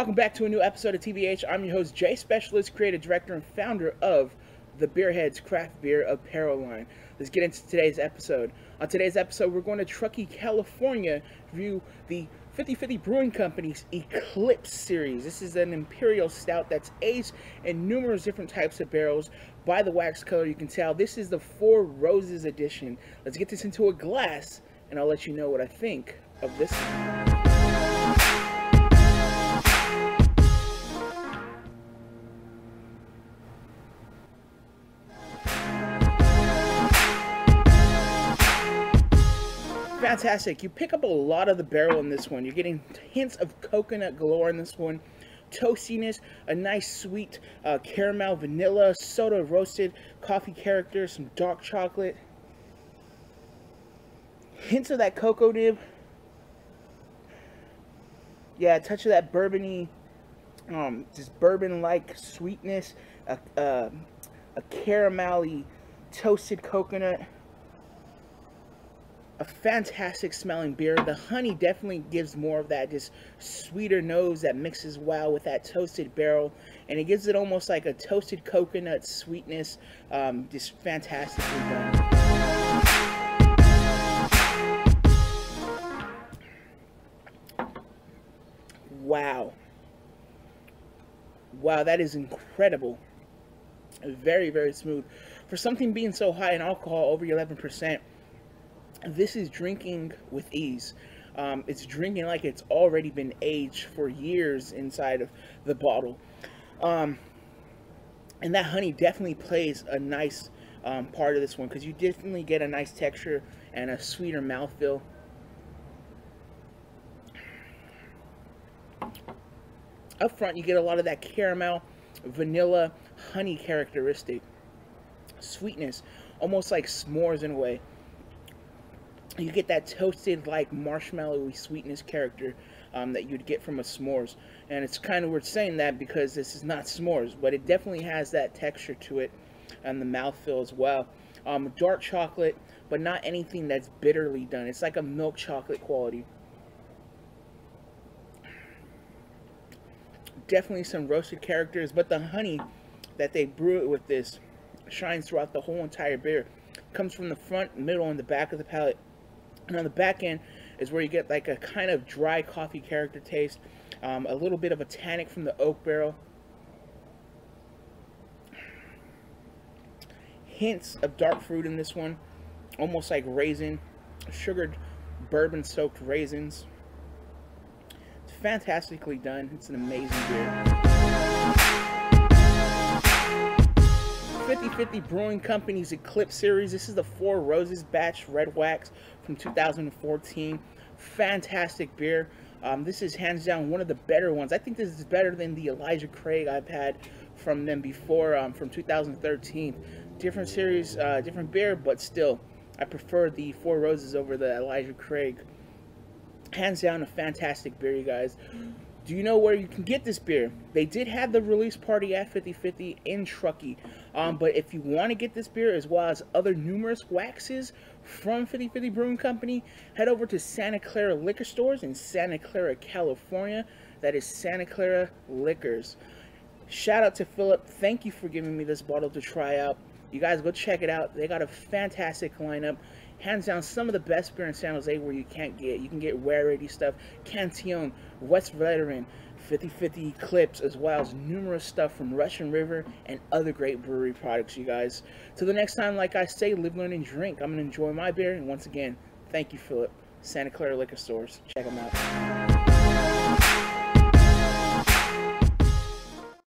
Welcome back to a new episode of TBH. I'm your host, Jay Specialist, creative director and founder of the Beerheads Craft Beer Apparel line. Let's get into today's episode. On today's episode, we're going to Truckee, California, view the 5050 Brewing Company's Eclipse series. This is an imperial stout that's aged in numerous different types of barrels. By the wax color, you can tell this is the Four Roses edition. Let's get this into a glass, and I'll let you know what I think of this fantastic. You pick up a lot of the barrel in this one. You're getting hints of coconut galore in this one. Toastiness, a nice sweet uh, caramel, vanilla, soda roasted, coffee character, some dark chocolate. Hints of that cocoa nib. Yeah, a touch of that bourbony, um, just bourbon-like sweetness, a, uh, a caramelly toasted coconut a fantastic smelling beer. The honey definitely gives more of that just sweeter nose that mixes well with that toasted barrel. And it gives it almost like a toasted coconut sweetness. Um, just fantastically done. Wow. Wow, that is incredible. Very, very smooth. For something being so high in alcohol, over 11%, this is drinking with ease. Um, it's drinking like it's already been aged for years inside of the bottle. Um, and that honey definitely plays a nice um, part of this one because you definitely get a nice texture and a sweeter mouthfeel. Up front, you get a lot of that caramel, vanilla, honey characteristic. Sweetness, almost like s'mores in a way you get that toasted like marshmallowy sweetness character um, that you'd get from a s'mores. And it's kind of weird saying that because this is not s'mores but it definitely has that texture to it and the mouthfeel as well. Um, dark chocolate but not anything that's bitterly done. It's like a milk chocolate quality. Definitely some roasted characters but the honey that they brew it with this shines throughout the whole entire beer. Comes from the front middle and the back of the palate and on the back end is where you get like a kind of dry coffee character taste, um, a little bit of a tannic from the oak barrel. Hints of dark fruit in this one, almost like raisin, sugared bourbon soaked raisins. It's fantastically done. It's an amazing beer. 5050 Brewing Company's Eclipse Series. This is the Four Roses batch red wax from 2014. Fantastic beer. Um, this is hands down one of the better ones. I think this is better than the Elijah Craig I've had from them before um, from 2013. Different series, uh, different beer, but still, I prefer the Four Roses over the Elijah Craig. Hands down, a fantastic beer, you guys. Do you know where you can get this beer? They did have the release party at 5050 in Truckee. Um, but if you want to get this beer as well as other numerous waxes from 5050 Brewing Company, head over to Santa Clara Liquor Stores in Santa Clara, California. That is Santa Clara Liquors. Shout out to Philip. Thank you for giving me this bottle to try out. You guys go check it out. They got a fantastic lineup hands down some of the best beer in San Jose where you can't get. You can get rarity stuff, Cantillon, Westvleteren, 5050 Eclipse, as well as numerous stuff from Russian River and other great brewery products, you guys. Till the next time, like I say, live, learn, and drink. I'm going to enjoy my beer. And once again, thank you, Philip. Santa Clara Liquor Stores. Check them out.